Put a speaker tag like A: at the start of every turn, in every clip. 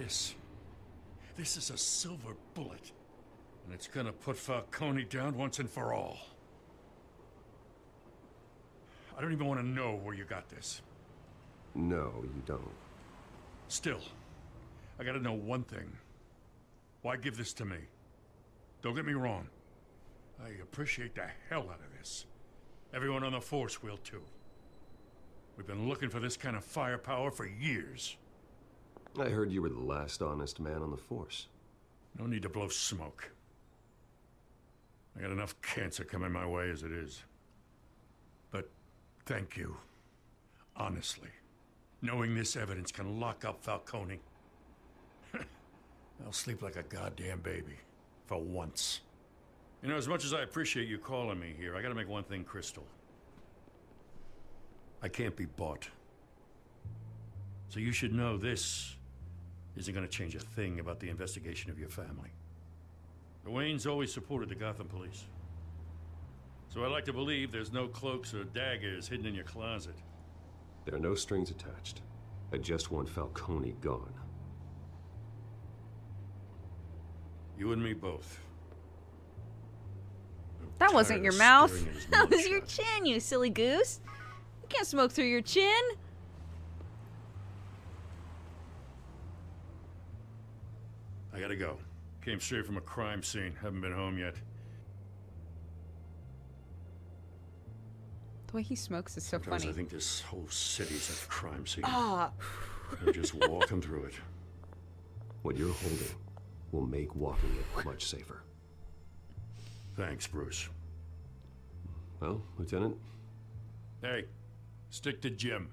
A: This. This is a silver bullet. And it's gonna put Falcone down once and for all. I don't even want to know where you got this.
B: No, you don't.
A: Still, I gotta know one thing. Why give this to me? Don't get me wrong. I appreciate the hell out of this. Everyone on the force will too. We've been looking for this kind of firepower for years.
B: I heard you were the last honest man on the force.
A: No need to blow smoke. I got enough cancer coming my way as it is. But thank you. Honestly. Knowing this evidence can lock up Falcone. I'll sleep like a goddamn baby. For once. You know, as much as I appreciate you calling me here, I gotta make one thing crystal. I can't be bought. So you should know this isn't gonna change a thing about the investigation of your family. The Waynes always supported the Gotham police. So I like to believe there's no cloaks or daggers hidden in your closet.
B: There are no strings attached. I just want Falcone gone.
A: You and me both.
C: That wasn't your mouth.
A: staring at his
C: That was your chin, you silly goose. You can't smoke through your chin.
A: I gotta go. Came straight from a crime scene. Haven't been home yet.
C: The way he smokes is so
A: Sometimes
C: funny.
A: I think this whole city's a crime scene.
C: Ah,
A: We're just walking through it.
B: What you're holding will make walking it much safer.
A: Thanks, Bruce.
B: Well, Lieutenant,
A: Hey, stick to Jim.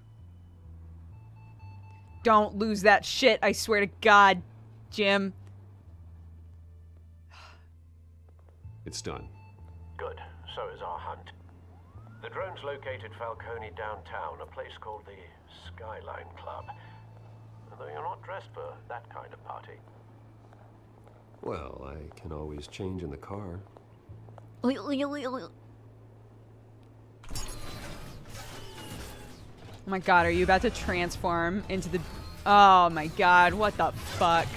C: don't lose that shit, I swear to God, Jim.
B: It's done.
D: Good. So is our hunt. The drones located Falcone downtown, a place called the Skyline Club. Though you're not dressed for that kind of party.
B: Well, I can always change in the car.
C: Oh my god, are you about to transform into the. Oh my god, what the fuck?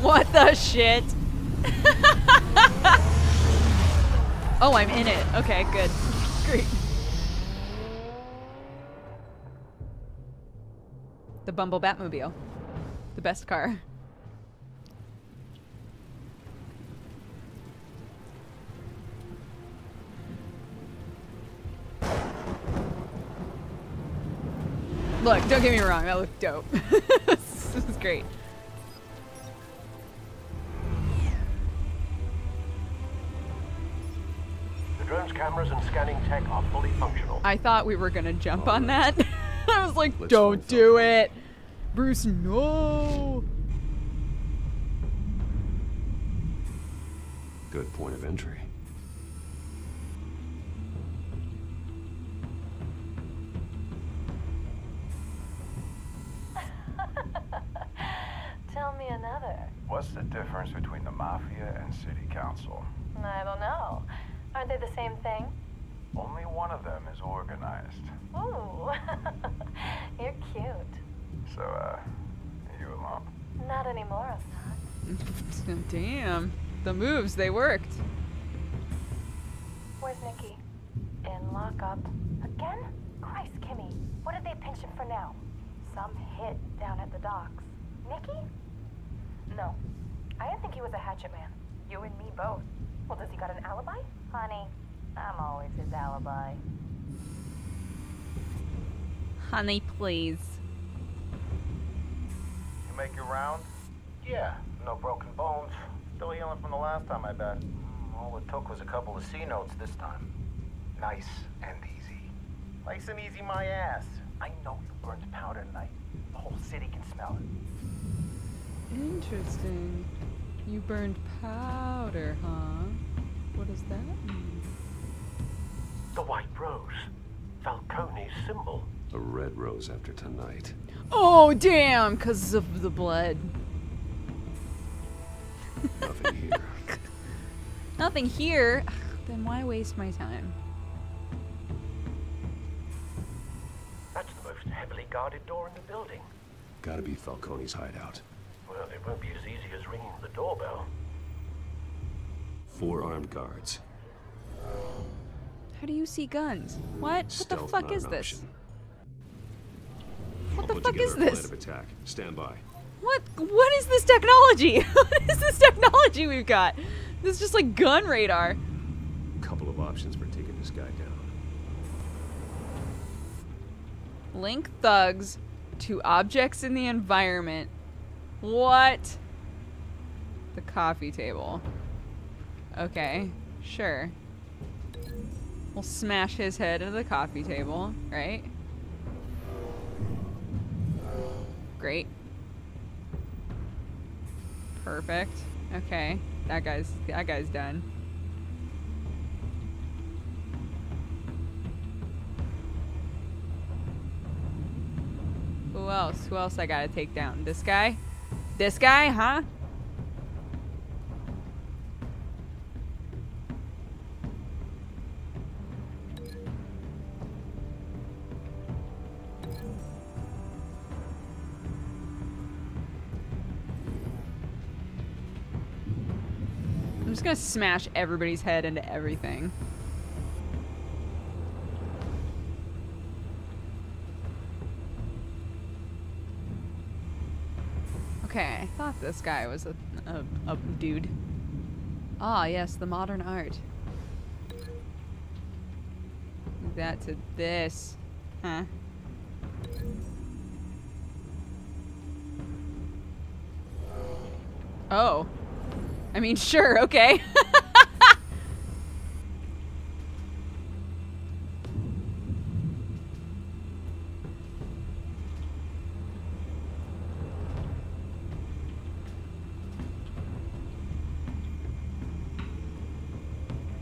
C: What the shit? oh, I'm in it. Okay, good. Great. The Bumble Batmobile. The best car. Look, don't get me wrong, that looked dope. this is great.
D: Cameras and scanning tech are fully functional.
C: I thought we were gonna jump on that. I was like,
B: Let's
C: don't do
B: Falcone."
C: it. Bruce, no.
B: Good point of entry.
E: Tell me another.
F: What's the difference between the Mafia and City Council?
E: I don't know. Aren't they the same thing?
F: Only one of them is organized.
E: Ooh, you're cute.
F: So, uh, you alone?
E: Not anymore, I'm not.
C: Damn. The moves, they worked.
E: Where's Nikki? In lockup. Again? Christ, Kimmy. What did they pinch him for now? Some hit down at the docks. Nikki? No. I didn't think he was a hatchet man. You and me both. Well, does he got an alibi? Honey, I'm always his alibi.
C: Honey, please.
F: You make your round?
G: Yeah, no broken bones. Still healing from the last time, I bet. Mm, All it took was a couple of C notes this time. Nice and easy. Nice and easy, my ass. I know you burned powder tonight. The whole city can smell it.
C: Interesting. You burned powder, huh? What does that mean?
D: The White Rose. Falcone's symbol.
B: A red rose after tonight.
C: Oh, damn, because of the blood.
B: Nothing here.
C: Nothing here. Then why waste my time?
D: That's the most heavily guarded door in the building.
B: Gotta be Falcone's hideout.
D: Well, it won't be as easy as ringing the doorbell.
B: Four armed guards.
C: How do you see guns? What? What the fuck is this?
B: option.
C: What
B: I'll
C: the fuck is
B: a plan
C: this?
B: of attack. Stand by.
C: What? What is this technology? what is this technology we've got? This is just like gun radar.
B: A Couple of options for taking this guy down.
C: Link thugs to objects in the environment. What? The coffee table. Okay, sure. We'll smash his head into the coffee table, right? Great. Perfect. Okay, that guy's that guy's done. Who else? Who else I gotta take down? This guy? This guy, huh? I'm just gonna smash everybody's head into everything. Okay, I thought this guy was a, a, a dude. Ah, yes, the modern art. That to this. Huh. Oh. I mean, sure, okay.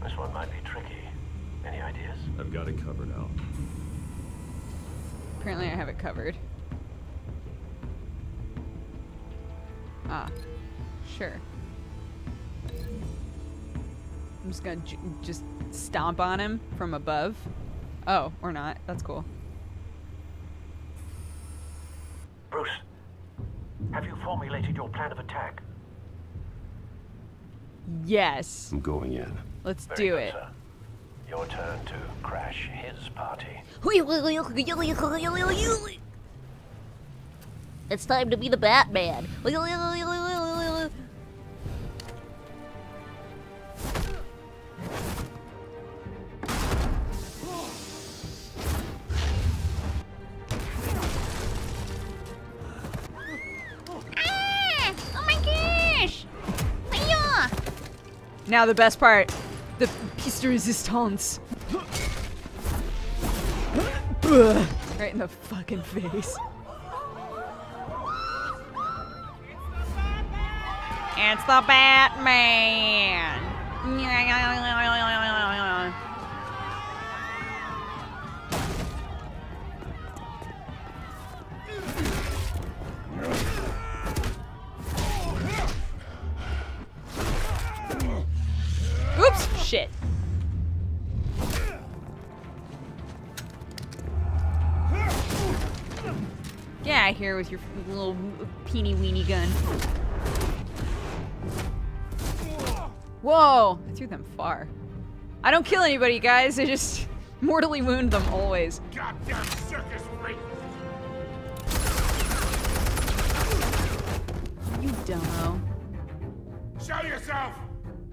D: This one might be tricky. Any ideas?
B: I've got it covered out.
C: Apparently I have it covered. Ah. Sure. I'm just gonna j- just stomp on him from above. Oh, or not. That's cool.
D: Bruce, have you formulated your plan of attack?
C: Yes.
B: I'm going in.
C: Let's
D: Very
C: do
D: good,
C: it.
D: Sir. Your turn to crash his party.
H: It's time to be the Batman.
E: Ah! Oh my gosh! Hiya!
C: Now the best part. The piece de resistance. right in the fucking face. It's the Batman. Out here with your little peeny weeny gun. Whoa! I threw them far. I don't kill anybody, guys. I just mortally wound them always.
I: Goddamn circus freak!
C: You dumbo.
I: Show yourself!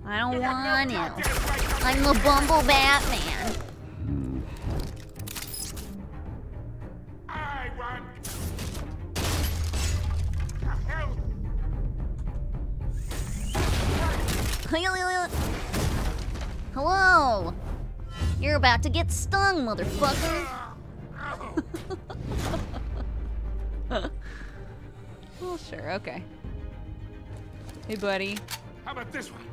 H: I don't
I: no
H: want to.
I: right
H: I'm the Bumble Batman. About to get stung, motherfucker.
C: Well, sure, okay. Hey, buddy.
I: How about this one?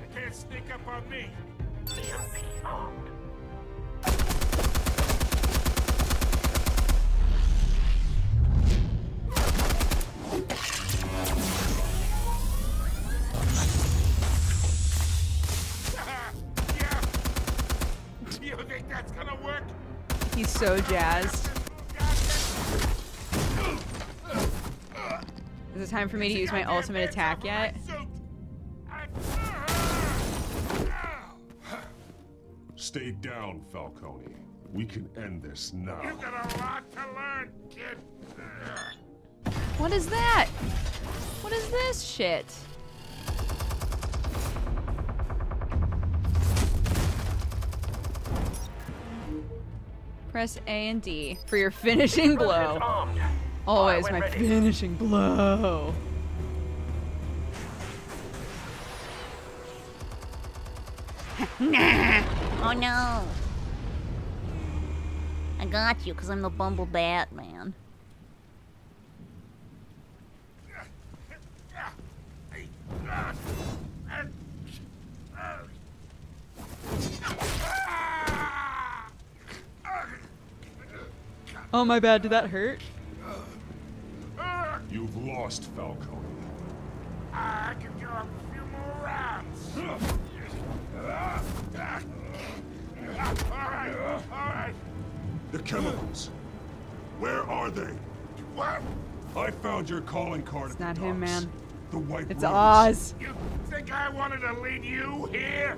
I: They can't sneak up on me.
C: So jazzed. Is it time for me to use my ultimate attack yet?
J: Stay down, Falcone. We can end this now.
I: You got a lot to learn, kid.
C: What is that? What is this shit? Press A and D for your finishing blow. Always my
D: ready.
C: finishing blow.
H: Oh no. I got you because I'm the Bumble Batman.
C: Oh my bad, did that hurt?
J: You've lost, Falcone.
I: I can go a few more rounds. All right, all right.
J: The chemicals. Where are they?
I: What?
J: I found your calling card
C: It's
J: at
C: not
J: the
C: him,
J: docks.
C: man.
J: The White
C: It's
J: Rose.
C: Oz.
I: You think I wanted to lead you here?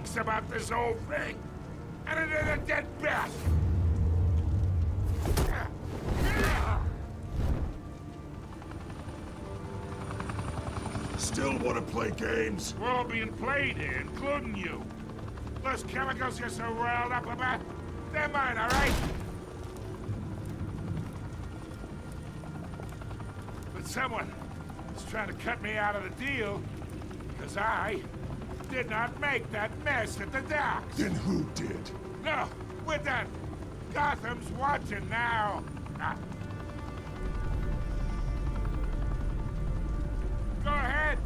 I: Reeks about this whole thing. And it is a dead bat.
J: Still want to play games?
I: We're all being played here, including you. Those chemicals you're so riled up about, they're mine, all right? But someone is trying to cut me out of the deal because I did not make that mess at the docks.
J: Then who did?
I: No, we're done. Gotham's watching now. Ah. Go ahead.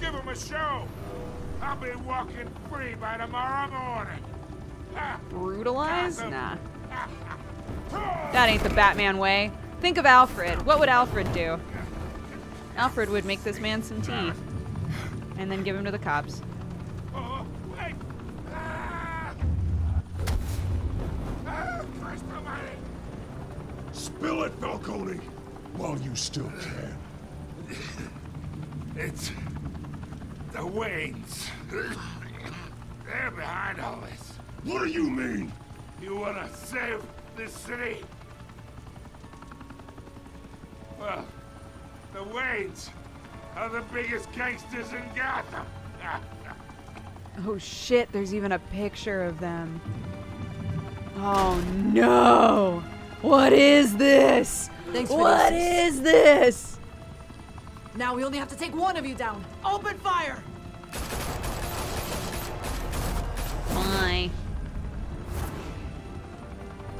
I: Give him a show. I'll be walking free by tomorrow morning. Ah.
C: Brutalize?
I: Gotham.
C: Nah.
I: Ah.
C: That ain't the Batman way. Think of Alfred. What would Alfred do? Alfred would make this man some tea. And then give him to the cops.
I: Oh, wait. Ah. Ah, Christ almighty.
J: Spill it, Falcone, while you still can.
I: It's the Waynes. They're behind all this.
J: What do you mean?
I: You wanna save this city? Well, the Waynes are the biggest gangsters in Gotham.
C: Oh shit, there's even a picture of them. Oh no! What is this?
K: Thanks for
C: What
K: the
C: is this?
K: Now we only have to take one of you down. Open fire!
C: Why?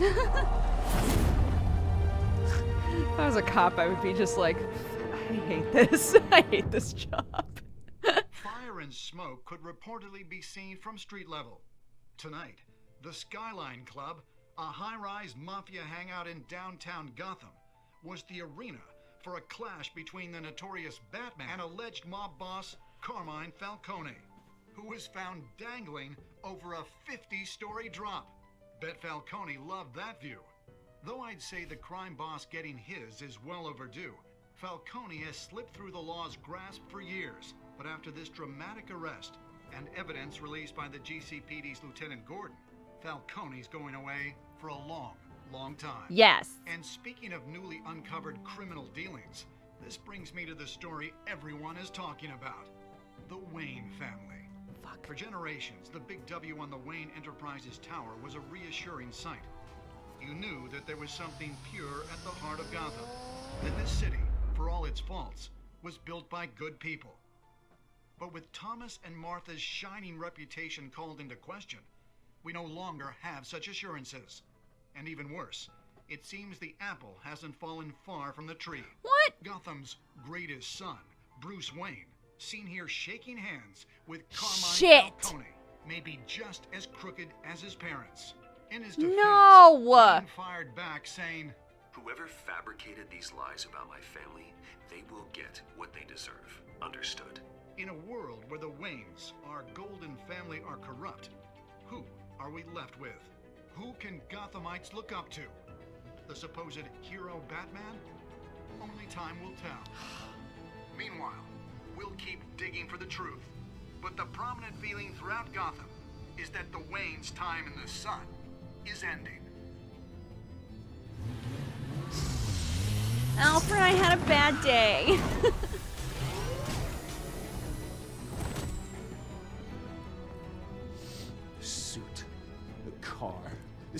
C: if I was a cop, I would be just like, I hate this. I hate this job.
L: Fire and smoke could reportedly be seen from street level. Tonight, the Skyline Club, a high rise mafia hangout in downtown Gotham, was the arena for a clash between the notorious Batman and alleged mob boss Carmine Falcone, who was found dangling over a 50 story drop. Bet Falcone loved that view. Though I'd say the crime boss getting his is well overdue, Falcone has slipped through the law's grasp for years. But after this dramatic arrest and evidence released by the GCPD's Lieutenant Gordon, Falcone's going away for a long, long time.
C: Yes.
L: And speaking of newly uncovered criminal dealings, this brings me to the story everyone is talking about the Wayne family.
C: Fuck.
L: For generations, the big W on the Wayne Enterprises Tower was a reassuring sight. You knew that there was something pure at the heart of Gotham. That this city, for all its faults, was built by good people. But with Thomas and Martha's shining reputation called into question, we no longer have such assurances. And even worse, it seems the apple hasn't fallen far from the tree.
C: What?
L: Gotham's greatest son, Bruce Wayne, seen here shaking hands with Carmine
C: Shit.
L: Falcone, may be just as crooked as his parents. In his defense,
C: No!
L: Wayne fired back saying,
B: Whoever fabricated these lies about my family, they will get what they deserve. Understood.
L: In a world where the Waynes, our golden family, are corrupt, who are we left with? Who can Gothamites look up to? The supposed hero Batman? Only time will tell. Meanwhile, we'll keep digging for the truth. But the prominent feeling throughout Gotham is that the Waynes' time in the sun is ending.
C: Alfred, I had a bad day.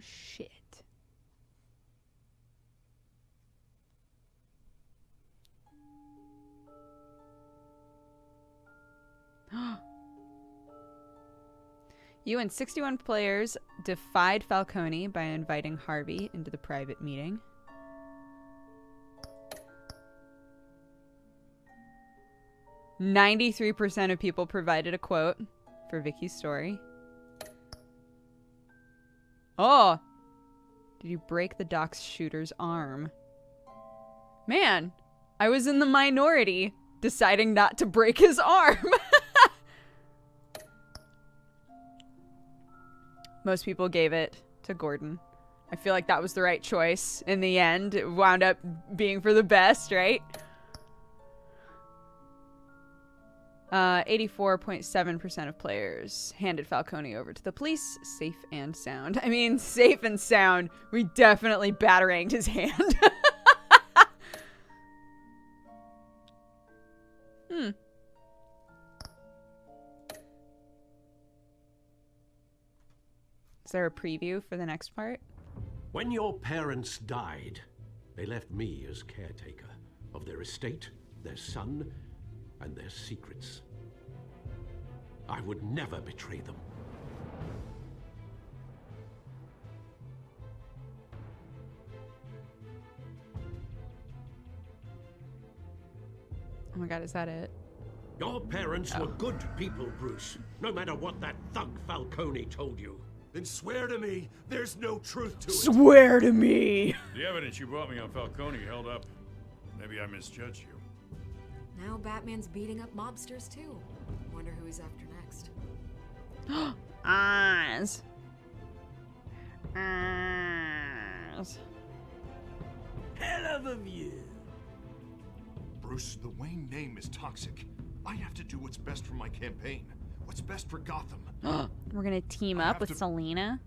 C: Shit. You and 61 players defied Falcone by inviting Harvey into the private meeting. Ninety-three percent of people provided a quote for Vicki's story. Oh, did you break the Doc's shooter's arm? Man, I was in the minority, deciding not to break his arm. Most people gave it to Gordon. I feel like that was the right choice in the end. It wound up being for the best, right? Uh, 84.7% of players handed Falcone over to the police, safe and sound. I mean, safe and sound. We definitely bataranged his hand. hmm. Is there a preview for the next part?
M: When your parents died, they left me as caretaker of their estate, their son, and their secrets. I would never betray them.
C: Oh my god, is that it?
M: Your parents were oh. good people, Bruce, no matter what that thug Falcone told you.
J: Then swear to me there's no truth to it.
C: Swear to me!
I: The evidence you brought me on Falcone held up. Maybe I misjudged you.
K: Now Batman's beating up mobsters too. Wonder who he's after next.
C: Eyes. Eyes.
M: Hell of a view.
J: Bruce, the Wayne name is toxic. I have to do what's best for my campaign. What's best for Gotham.
C: We're gonna team up with
J: to-
C: Selina.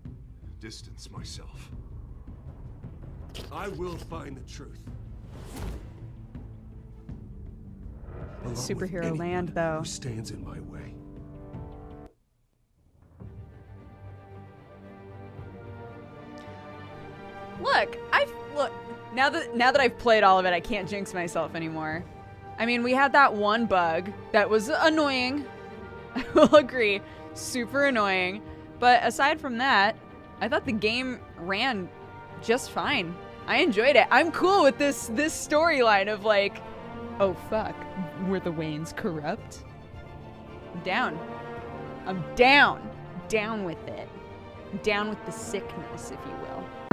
J: Distance myself. I will find the truth. Along
C: Superhero land, though.
J: Who stands in my way.
C: Look, I've look now that now that I've played all of it, I can't jinx myself anymore. I mean, we had that one bug that was annoying. I will agree, super annoying. But aside from that, I thought the game ran just fine. I enjoyed it. I'm cool with this this storyline of like, oh fuck, were the Waynes corrupt? I'm down. I'm down. Down with it. Down with the sickness, if you will.